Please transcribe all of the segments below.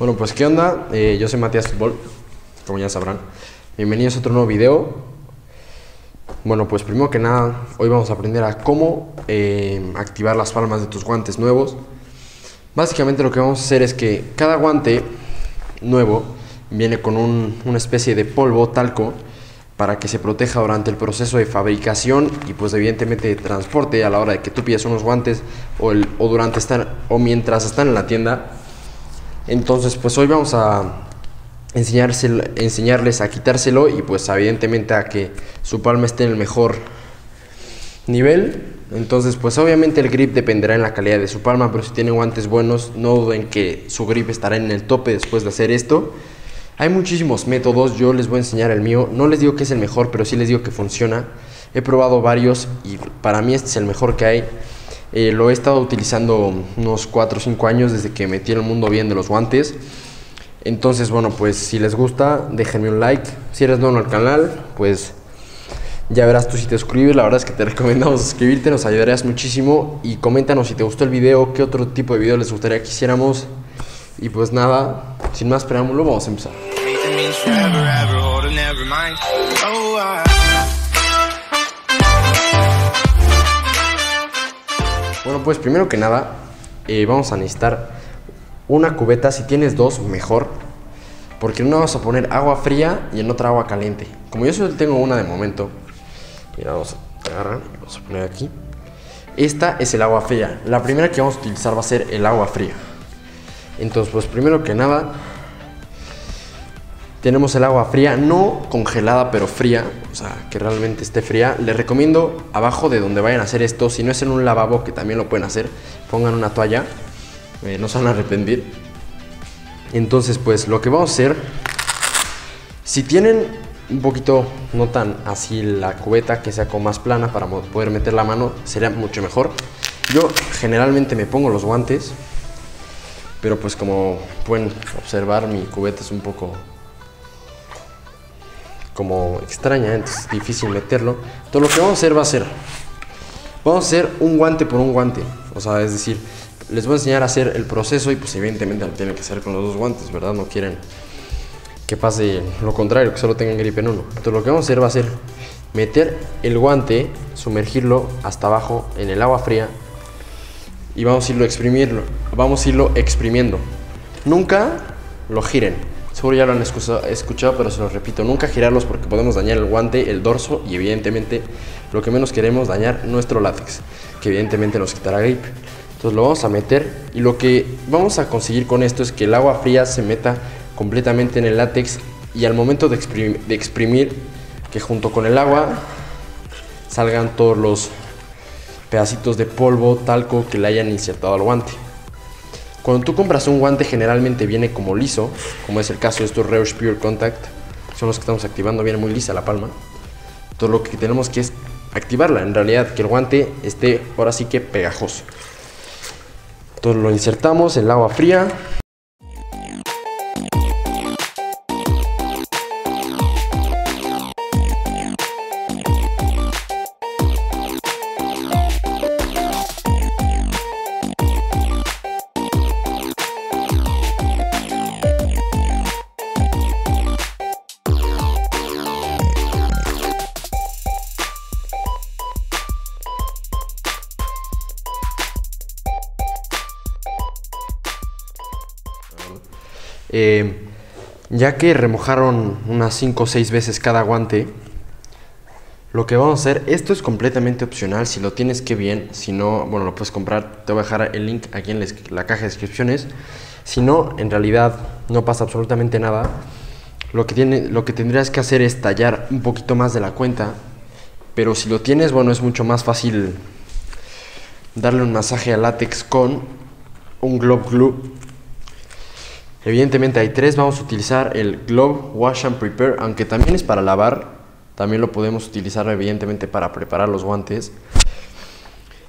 Bueno, pues qué onda, Eh, yo soy Matías Fútbol, como ya sabrán. Bienvenidos a otro nuevo video. Bueno, pues primero que nada, hoy vamos a aprender a cómo eh, activar las palmas de tus guantes nuevos. Básicamente lo que vamos a hacer es que cada guante nuevo viene con un- una especie de polvo talco para que se proteja durante el proceso de fabricación y pues evidentemente de transporte a la hora de que tú pides unos guantes o, o durante estar o mientras están en la tienda. Entonces pues hoy vamos a enseñarles a quitárselo y pues evidentemente a que su palma esté en el mejor nivel. Entonces, pues obviamente el grip dependerá en la calidad de su palma, pero si tienen guantes buenos, no duden que su grip estará en el tope después de hacer esto. Hay muchísimos métodos, yo les voy a enseñar el mío. No les digo que es el mejor, pero sí les digo que funciona. He probado varios y para mí este es el mejor que hay. Eh, lo he estado utilizando unos 4 o 5 años desde que metí el mundo bien de los guantes. Entonces, bueno, pues si les gusta, déjenme un like. Si eres nuevo al canal, pues ya verás tú si te suscribes. La verdad es que te recomendamos suscribirte, nos ayudarías muchísimo. Y coméntanos si te gustó el video, qué otro tipo de video les gustaría que hiciéramos. Y pues nada, sin más preámbulo, vamos a empezar. Pues primero que nada, eh, vamos a necesitar una cubeta. Si tienes dos, mejor. Porque en una vamos a poner agua fría y en otra agua caliente. Como yo solo tengo una de momento, mira, vamos a agarrar vamos a poner aquí. Esta es el agua fría. La primera que vamos a utilizar va a ser el agua fría. Entonces, pues primero que nada, tenemos el agua fría, no congelada, pero fría, o sea, que realmente esté fría. Les recomiendo abajo de donde vayan a hacer esto, si no es en un lavabo, que también lo pueden hacer, pongan una toalla, eh, no se van a arrepentir. Entonces, pues lo que vamos a hacer, si tienen un poquito, no tan así la cubeta, que sea como más plana para poder meter la mano, sería mucho mejor. Yo generalmente me pongo los guantes, pero pues como pueden observar, mi cubeta es un poco como extraña, entonces es difícil meterlo. Entonces lo que vamos a hacer va a ser, vamos a hacer un guante por un guante. O sea, es decir, les voy a enseñar a hacer el proceso y pues evidentemente lo tienen que hacer con los dos guantes, ¿verdad? No quieren que pase lo contrario, que solo tengan grip en uno. Entonces lo que vamos a hacer va a ser meter el guante, sumergirlo hasta abajo en el agua fría y vamos a irlo exprimirlo, vamos a irlo exprimiendo. Nunca lo giren. Seguro ya lo han escucha- escuchado, pero se los repito, nunca girarlos porque podemos dañar el guante, el dorso y evidentemente lo que menos queremos dañar nuestro látex, que evidentemente nos quitará grip. Entonces lo vamos a meter y lo que vamos a conseguir con esto es que el agua fría se meta completamente en el látex y al momento de exprim- de exprimir, que junto con el agua salgan todos los pedacitos de polvo, talco que le hayan insertado al guante. Cuando tú compras un guante generalmente viene como liso, como es el caso de estos Reusch Pure Contact, son los que estamos activando, viene muy lisa la palma. Entonces lo que tenemos que es activarla, en realidad que el guante esté ahora sí que pegajoso. Entonces lo insertamos en el agua fría. Eh, ya que remojaron unas 5 o 6 veces cada guante, lo que vamos a hacer, esto es completamente opcional, si lo tienes que bien, si no, bueno, lo puedes comprar, te voy a dejar el link aquí en la, caja de descripciones. Si no, en realidad no pasa absolutamente nada. Lo que, tiene, lo que tendrías que hacer es tallar un poquito más de la cuenta, pero si lo tienes, bueno, es mucho más fácil darle un masaje al látex con un Globe Glue Evidentemente hay tres, vamos a utilizar el Glove Wash and Prepare, aunque también es para lavar, también lo podemos utilizar evidentemente para preparar los guantes.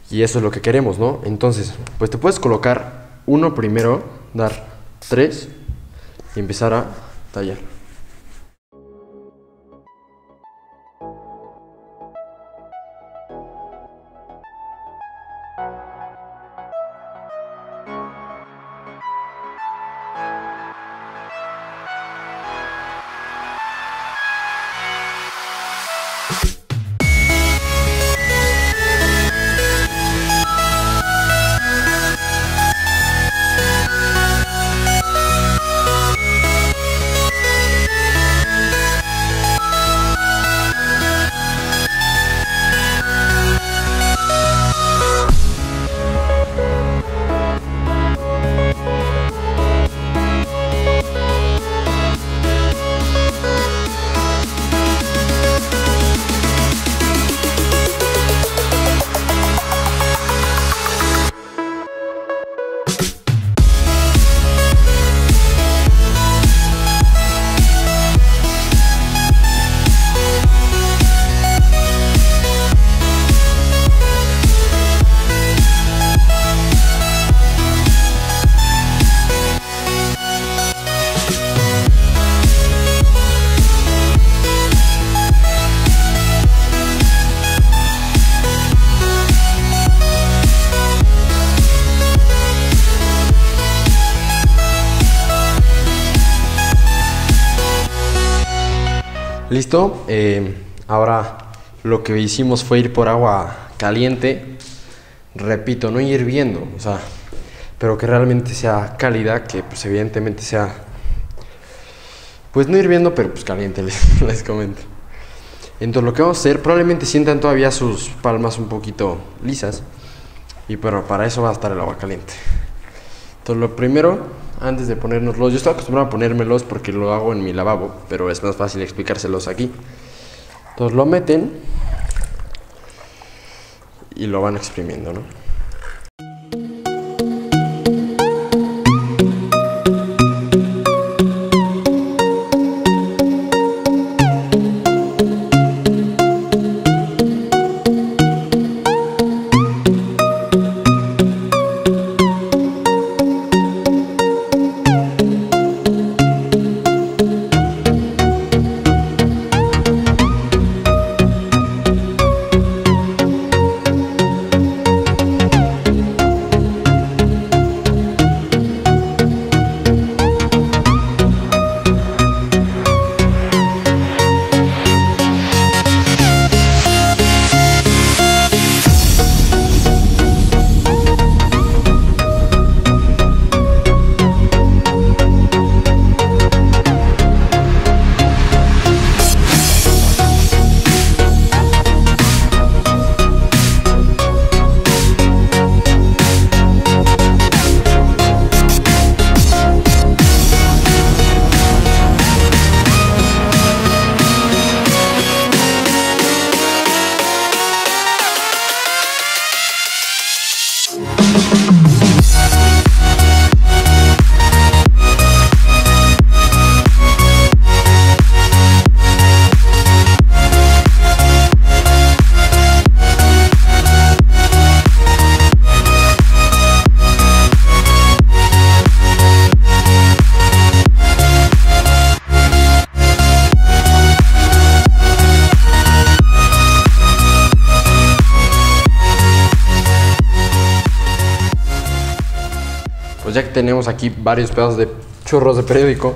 Y eso es lo que queremos, ¿no? Entonces, pues te puedes colocar uno primero, dar tres y empezar a tallar. Listo. Eh, ahora lo que hicimos fue ir por agua caliente. Repito, no hirviendo, o sea, pero que realmente sea cálida, que pues evidentemente sea, pues no hirviendo, pero pues caliente, les, les comento. Entonces lo que vamos a hacer, probablemente sientan todavía sus palmas un poquito lisas. Y pero para eso va a estar el agua caliente. Entonces lo primero, antes de ponérnoslos, yo estoy acostumbrado a ponérmelos porque lo hago en mi lavabo, pero es más fácil explicárselos aquí. Entonces lo meten y lo van exprimiendo, ¿no? Tenemos aquí varios pedazos de churros de periódico,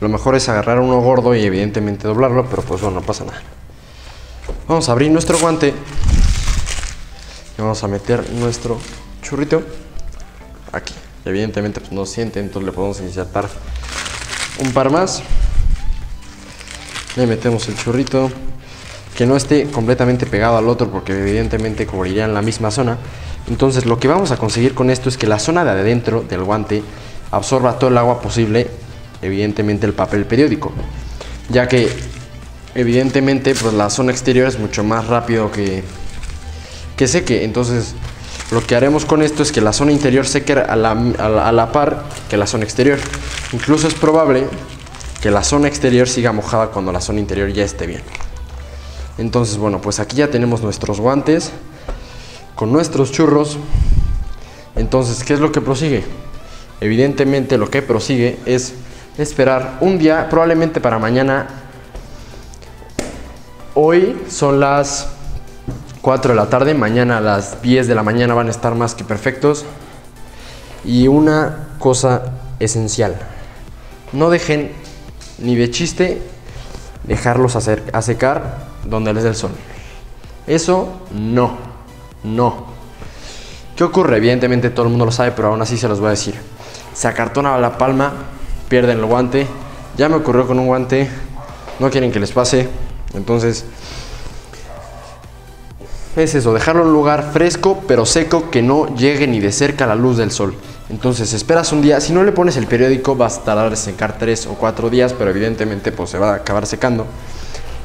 lo mejor es agarrar uno gordo y evidentemente doblarlo, pero pues bueno, no pasa nada. Vamos a abrir nuestro guante y vamos a meter nuestro churrito aquí. evidentemente pues no siente, entonces le podemos insertar un par más. Le metemos el churrito, que no esté completamente pegado al otro porque evidentemente cubrirían la misma zona. Entonces lo que vamos a conseguir con esto es que la zona de adentro del guante absorba todo el agua posible, evidentemente el papel periódico, ya que evidentemente pues la zona exterior es mucho más rápido que, que seque, entonces lo que haremos con esto es que la zona interior seque a la, a la par que la zona exterior. Incluso es probable que la zona exterior siga mojada cuando la zona interior ya esté bien. Entonces, bueno, pues aquí ya tenemos nuestros guantes con nuestros churros. Entonces, ¿qué es lo que prosigue? Evidentemente lo que prosigue es esperar un día, probablemente para mañana. Hoy son las 4 de la tarde, mañana a las 10 de la mañana van a estar más que perfectos. Y una cosa esencial, no dejen ni de chiste dejarlos a, secar donde les dé el sol. Eso no. No. ¿Qué ocurre? Evidentemente todo el mundo lo sabe, pero aún así se los voy a decir. Se acartona la palma, pierden el guante. Ya me ocurrió con un guante, no quieren que les pase. Entonces, es eso, dejarlo en un lugar fresco pero seco que no llegue ni de cerca la luz del sol. Entonces esperas un día, si no le pones el periódico vas a tardar en secar 3 o 4 días, pero evidentemente pues se va a acabar secando.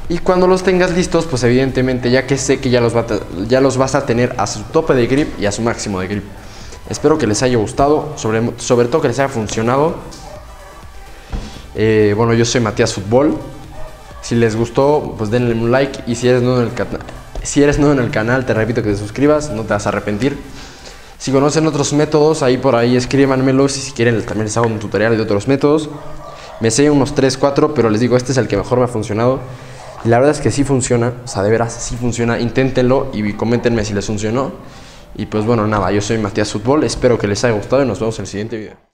Y cuando los tengas listos, pues evidentemente ya que sé que ya los, vas a tener a su tope de grip y a su máximo de grip. Espero que les haya gustado, sobre, sobre todo que les haya funcionado. Eh, bueno, yo soy Matías Fútbol. Si les gustó, pues denle un like. Y si eres nuevo en el, si eres nuevo en el canal, te repito que te suscribas, no te vas a arrepentir. Si conocen otros métodos, ahí por ahí escríbanmelos y si quieren también les hago un tutorial de otros métodos. Me sé unos 3, 4, pero les digo, este es el que mejor me ha funcionado. Y la verdad es que sí funciona, o sea, de veras sí funciona. Inténtenlo y coméntenme si les funcionó. Y pues bueno, nada, yo soy Matías Fútbol, espero que les haya gustado y nos vemos en el siguiente video.